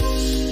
Bye.